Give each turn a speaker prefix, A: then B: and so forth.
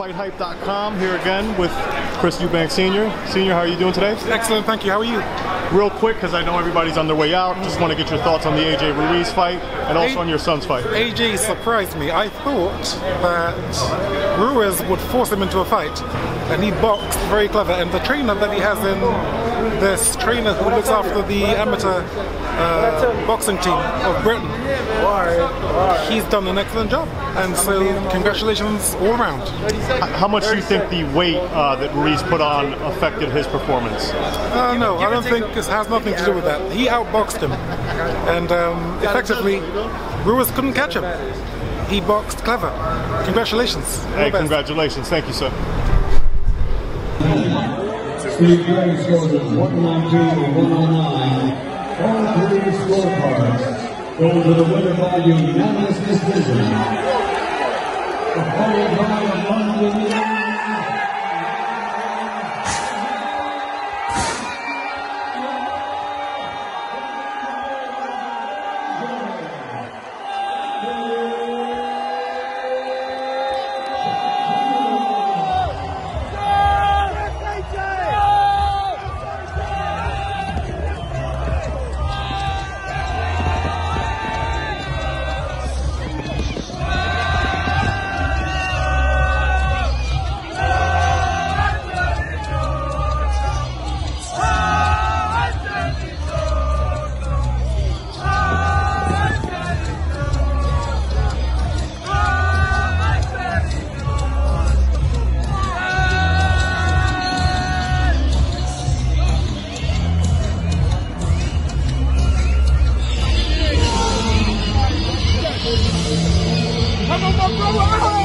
A: FightHype.com here again with Chris Eubank Sr. Senior, how are you doing today?
B: Excellent, thank you. How are you?
A: Real quick, because I know everybody's on their way out, just want to get your thoughts on the AJ Ruiz fight and also on your son's fight.
B: AJ surprised me. I thought that Ruiz would force him into a fight, and he boxed very clever. And the trainer that he has in this trainer who looks after the amateur uh, boxing team of Britain, he's done an excellent job. And so, congratulations all around.
A: How much do you think the weight uh, that Ruiz put on affected his performance?
B: Uh, no, I don't think this has nothing to do with that. He outboxed him, and um, effectively, Ruiz couldn't catch him. He boxed clever. Congratulations.
A: Hey, congratulations. Thank you, sir.
C: Steve Gray scores 119 and 109. All three scorecards go to the winner by unanimous decision. The followed by Wow!